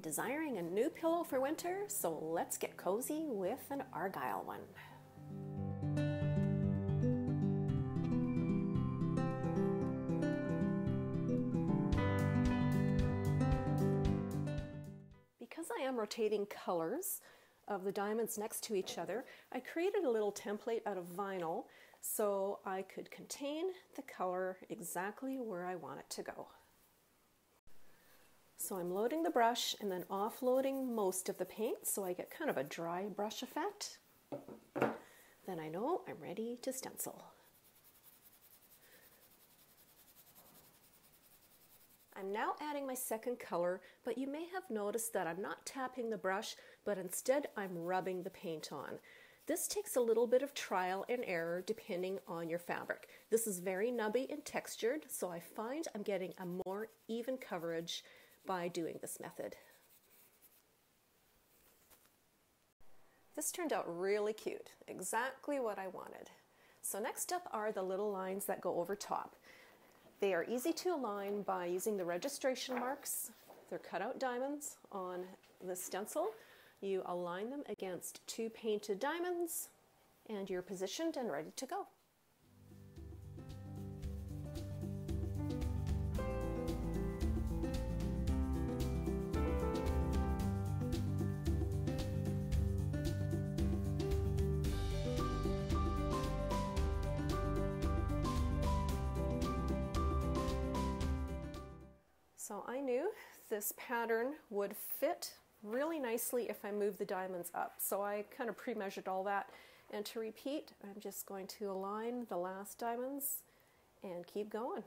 desiring a new pillow for winter, so let's get cozy with an Argyle one. Because I am rotating colors of the diamonds next to each other, I created a little template out of vinyl so I could contain the color exactly where I want it to go. So I'm loading the brush and then offloading most of the paint so I get kind of a dry brush effect. Then I know I'm ready to stencil. I'm now adding my second color, but you may have noticed that I'm not tapping the brush, but instead I'm rubbing the paint on. This takes a little bit of trial and error depending on your fabric. This is very nubby and textured, so I find I'm getting a more even coverage by doing this method. This turned out really cute, exactly what I wanted. So next up are the little lines that go over top. They are easy to align by using the registration marks. They're cutout diamonds on the stencil. You align them against two painted diamonds and you're positioned and ready to go. So I knew this pattern would fit really nicely if I move the diamonds up. So I kind of pre-measured all that. And to repeat, I'm just going to align the last diamonds and keep going.